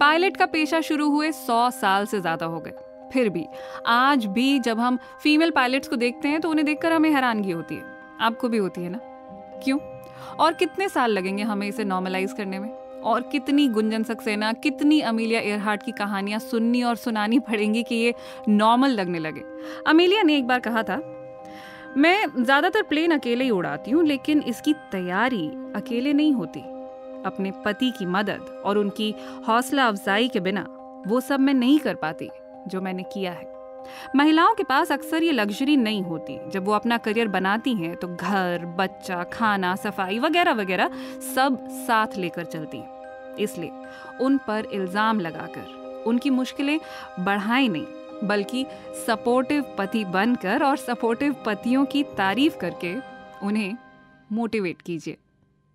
Pilot का पेशा शुरू हुए सौ साल से ज़्यादा हो गए। फिर भी, आज भी जब हम फीमेल पायलट्स को देखते हैं तो उन्हें देखकर हमें हैरानगी होती है। आपको भी होती है ना? क्यों? और कितने साल लगेंगे हमें इसे नॉर्मलाइज करने में? और कितनी गुंजन सक्सेना कितनी अमीलिया एयरहार्ट की कहानियाँ सुननी और सुनानी पड़ेंगी कि ये नॉर्मल लगने लगे। अमीलिया ने एक बार कहा था, मैं ज़्यादातर प्लेन अकेले ही उड़ाती हूँ, लेकिन इसकी तैयारी अकेले नहीं होती। अपने पति की मदद और उनकी हौसला अफजाई के बिना वो सब मैं नहीं कर पाती जो मैंने किया है। महिलाओं के पास अक्सर ये लग्जरी नहीं होती। जब वो अपना करियर बनाती हैं तो घर, बच्चा, खाना, सफ़ाई वगैरह वगैरह सब साथ लेकर चलती हैं। इसलिए उन पर इल्ज़ाम लगाकर उनकी मुश्किलें बढ़ाई नहीं, बल्कि सपोर्टिव पति बनकर और सपोर्टिव पतियों की तारीफ़ करके उन्हें मोटिवेट कीजिए।